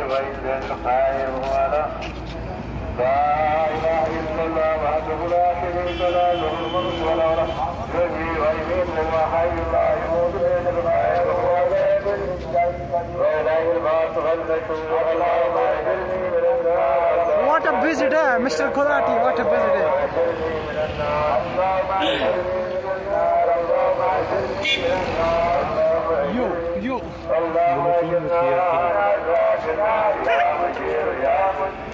غير القائم ولا لا اله الا الله وحده لا شريك له له الملك وله الحمد يحيي ويميت وهو حي لا يموت الا بالغيب وهو لا واليه البعث والنشور اللهم اجرني من النار What a busy day, Mr. Kurati. What a busy day. اجرني من النار اللهم اجرني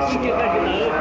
谢谢大家。